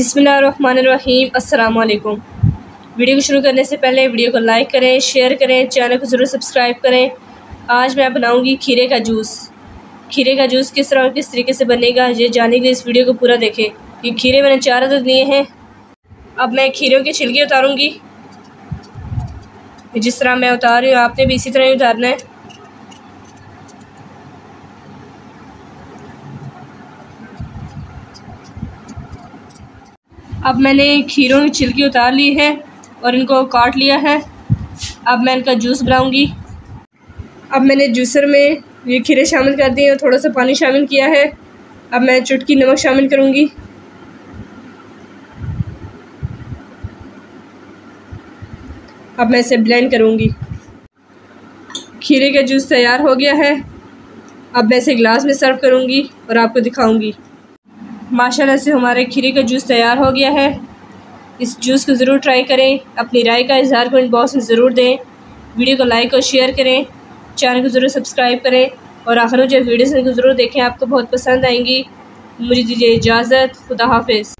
बिसमीम अल्लाम वीडियो को शुरू करने से पहले वीडियो को लाइक करें, शेयर करें, चैनल को ज़रूर सब्सक्राइब करें। आज मैं बनाऊँगी खीरे का जूस। खीरे का जूस किस तरह और किस तरीके से बनेगा, ये जानने के लिए इस वीडियो को पूरा देखें ये खीरे मैंने चार अदद लिए हैं। अब मैं खीरों के छिलके उतारूँगी। जिस तरह मैं उतार रही हूँ, आपने भी इसी तरह ही उतारना है। अब मैंने खीरों की छिलकी उतार ली है और इनको काट लिया है। अब मैं इनका जूस बनाऊँगी। अब मैंने जूसर में ये खीरे शामिल कर दिए और थोड़ा सा पानी शामिल किया है। अब मैं चुटकी नमक शामिल करूँगी। अब मैं इसे ब्लेंड करूँगी। खीरे का जूस तैयार हो गया है। अब मैं इसे ग्लास में सर्व करूँगी और आपको दिखाऊँगी। माशाल्लाह से हमारे खीरे का जूस तैयार हो गया है। इस जूस को ज़रूर ट्राई करें। अपनी राय का इजहार कमेंट बॉक्स में ज़रूर दें। वीडियो को लाइक और शेयर करें। चैनल को ज़रूर सब्सक्राइब करें। और आखिर में जो वीडियोस को ज़रूर देखें। आपको बहुत पसंद आएँगी। मुझे दीजिए इजाज़त। खुदा हाफिज़।